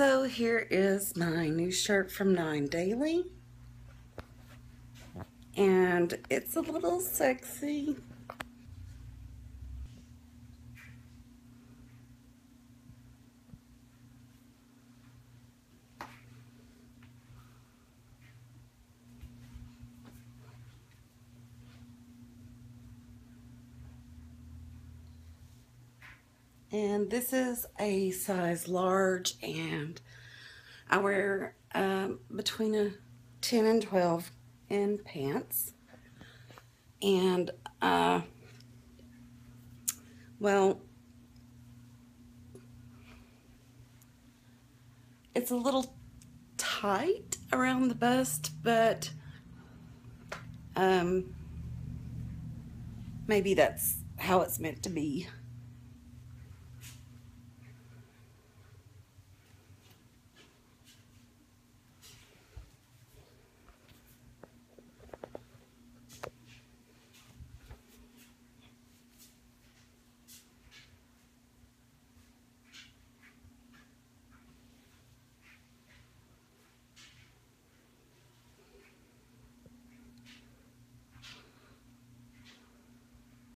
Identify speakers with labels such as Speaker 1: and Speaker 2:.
Speaker 1: So here is my new shirt from Ninedaily. And it's a little sexy. And this is a size large and I wear um, between a 10 and 12 in pants. And uh, well it's a little tight around the bust but um, maybe that's how it's meant to be